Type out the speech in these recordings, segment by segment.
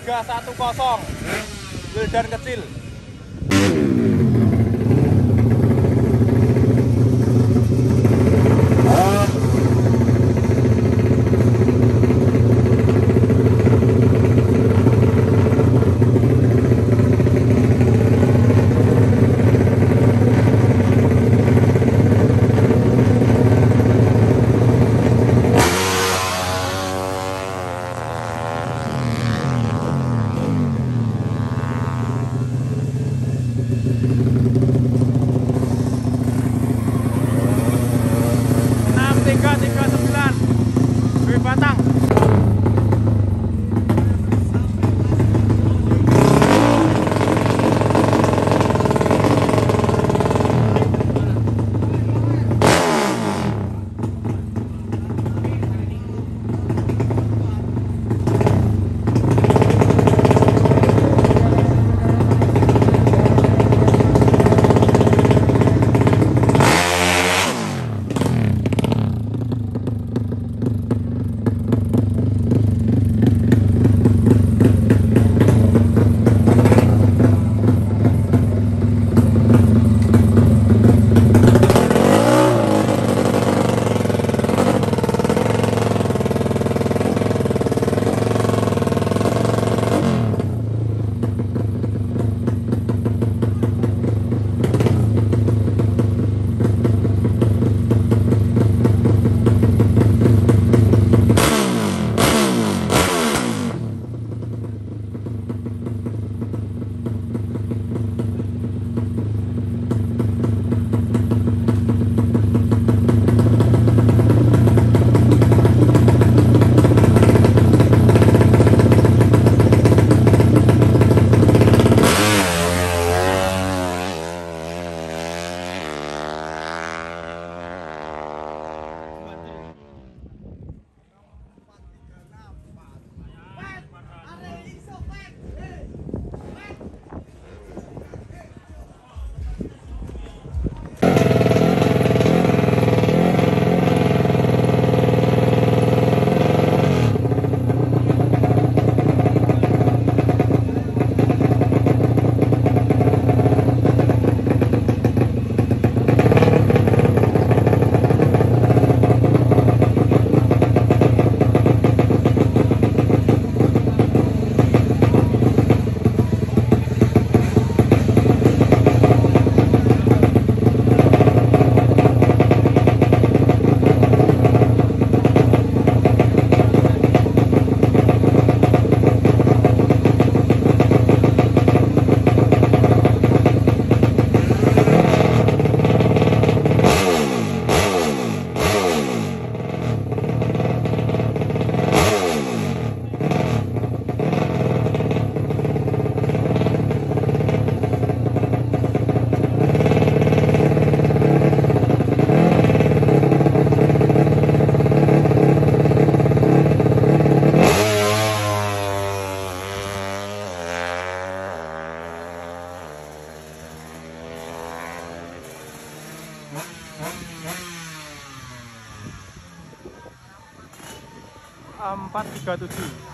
enam tiga satu kosong. Wildan kecil 437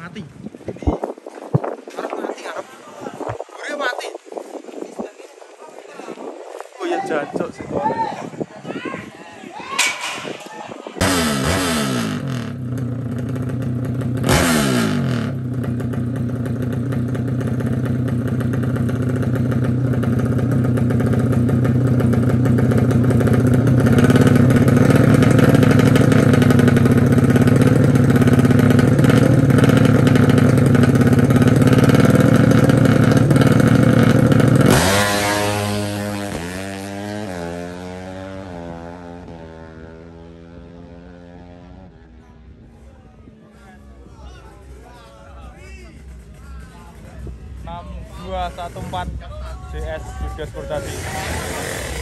mati. Harap mati harap Gurih mati oh ya jancok sih enam dua satu empat CS Dirgas Purtadi